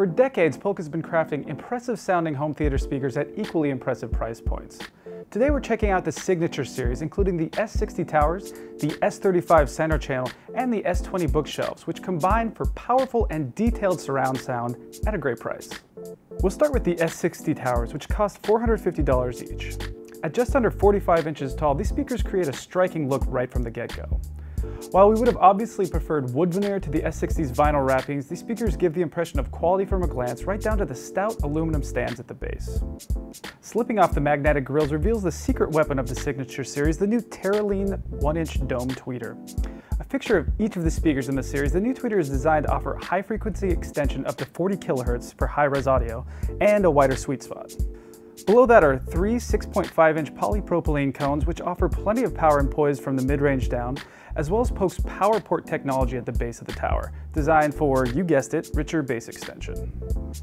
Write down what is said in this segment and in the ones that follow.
For decades, Polk has been crafting impressive sounding home theater speakers at equally impressive price points. Today we're checking out the Signature series, including the S60 towers, the S35 center channel, and the S20 bookshelves, which combine for powerful and detailed surround sound at a great price. We'll start with the S60 towers, which cost $450 each. At just under 45 inches tall, these speakers create a striking look right from the get-go. While we would have obviously preferred wood veneer to the S60's vinyl wrappings, these speakers give the impression of quality from a glance right down to the stout aluminum stands at the base. Slipping off the magnetic grills reveals the secret weapon of the Signature series, the new Terylene 1-inch dome tweeter. A picture of each of the speakers in the series, the new tweeter is designed to offer high-frequency extension up to 40 kHz for high-res audio and a wider sweet spot. Below that are three 6.5 inch polypropylene cones which offer plenty of power and poise from the mid-range down, as well as Polk's PowerPort technology at the base of the tower, designed for, you guessed it, richer bass extension.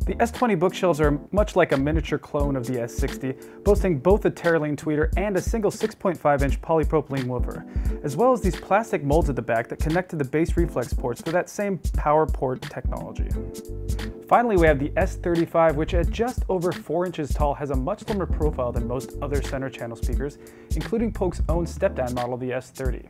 The S20 bookshelves are much like a miniature clone of the S60, boasting both a Terylene tweeter and a single 6.5 inch polypropylene woofer, as well as these plastic molds at the back that connect to the bass reflex ports for that same PowerPort technology. Finally, we have the S35, which at just over 4 inches tall has a much slimmer profile than most other center channel speakers, including Polk's own step-down model, the S30.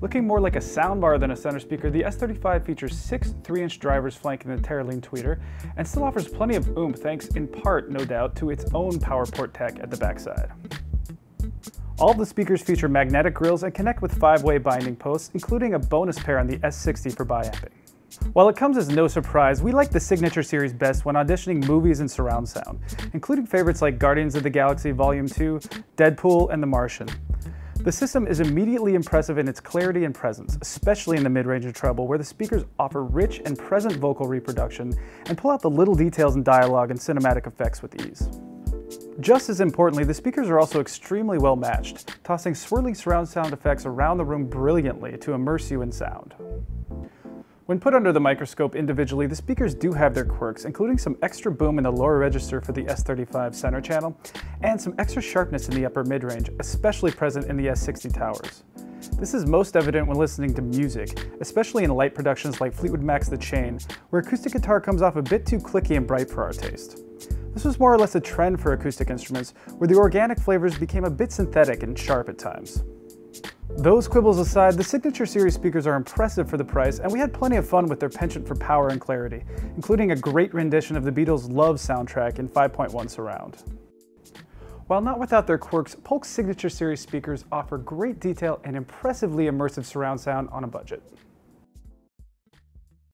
Looking more like a soundbar than a center speaker, the S35 features six 3-inch drivers flanking the Terylene tweeter, and still offers plenty of oomph thanks in part, no doubt, to its own PowerPort tech at the backside. All of the speakers feature magnetic grills and connect with 5-way binding posts, including a bonus pair on the S60 for biamping. While it comes as no surprise, we like the Signature series best when auditioning movies and surround sound, including favorites like Guardians of the Galaxy Volume 2, Deadpool, and The Martian. The system is immediately impressive in its clarity and presence, especially in the mid-range of treble, where the speakers offer rich and present vocal reproduction and pull out the little details in dialogue and cinematic effects with ease. Just as importantly, the speakers are also extremely well matched, tossing swirling surround sound effects around the room brilliantly to immerse you in sound. When put under the microscope individually, the speakers do have their quirks, including some extra boom in the lower register for the S35 center channel, and some extra sharpness in the upper mid-range, especially present in the S60 towers. This is most evident when listening to music, especially in light productions like Fleetwood Mac's The Chain, where acoustic guitar comes off a bit too clicky and bright for our taste. This was more or less a trend for acoustic instruments, where the organic flavors became a bit synthetic and sharp at times. Those quibbles aside, the Signature Series speakers are impressive for the price, and we had plenty of fun with their penchant for power and clarity, including a great rendition of the Beatles' Love soundtrack in 5.1 surround. While not without their quirks, Polk's Signature Series speakers offer great detail and impressively immersive surround sound on a budget.